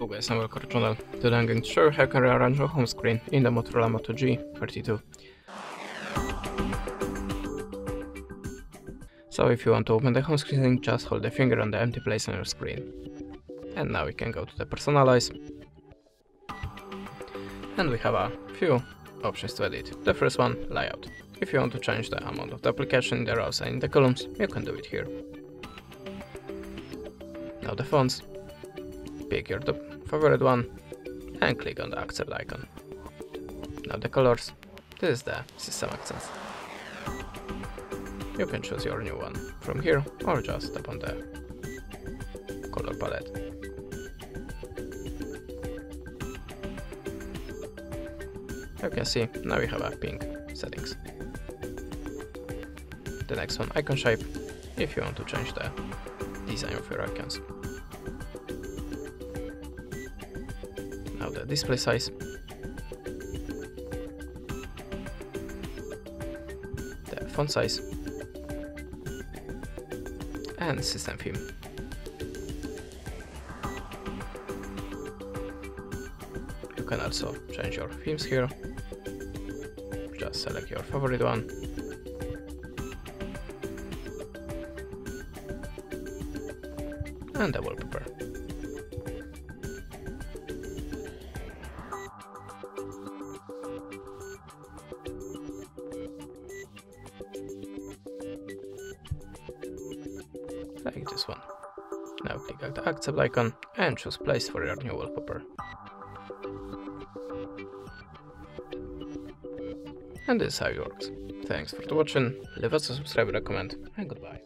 To the channel. Today I'm going to show you how you can rearrange your home screen in the Motorola Moto G32. So if you want to open the home screen, just hold the finger on the empty place on your screen. And now we can go to the personalize. And we have a few options to edit. The first one, layout. If you want to change the amount of the application in the rows and in the columns, you can do it here. Now the fonts. Pick your top favorite one and click on the accept icon. Now the colors. This is the system accents. You can choose your new one from here or just tap on the color palette. You can see now we have a pink settings. The next one icon shape if you want to change the design of your icons. Now the display size. The font size. And system theme. You can also change your themes here. Just select your favorite one. And the wallpaper. Like this one. Now click on the accept icon and choose place for your new wallpaper. And this is how it works. Thanks for watching, leave us a subscribe, a comment, and goodbye.